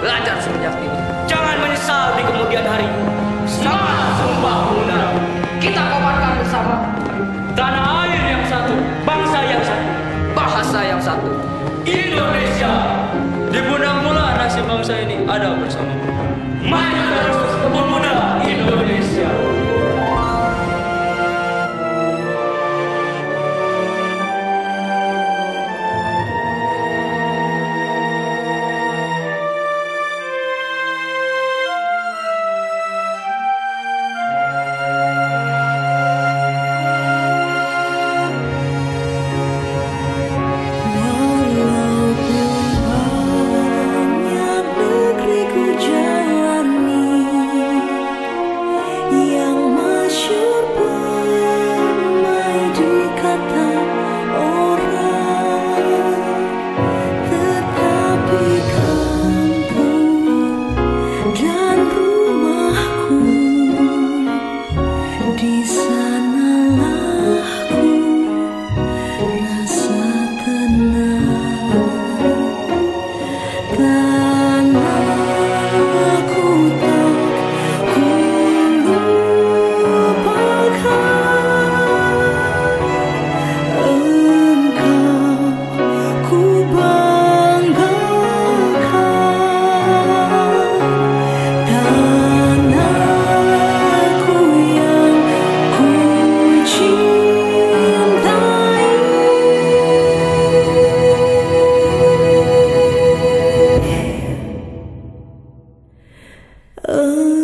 belajar semenjak ini. Jangan menyesal di kemudian hari. Sama sumpah pemuda, kita komatkan bersama. Tanah air yang satu, bangsa yang satu, bahasa yang satu. Indonesia, di bunda mula nasib bangsa ini ada bersama. Maju terus. Oh.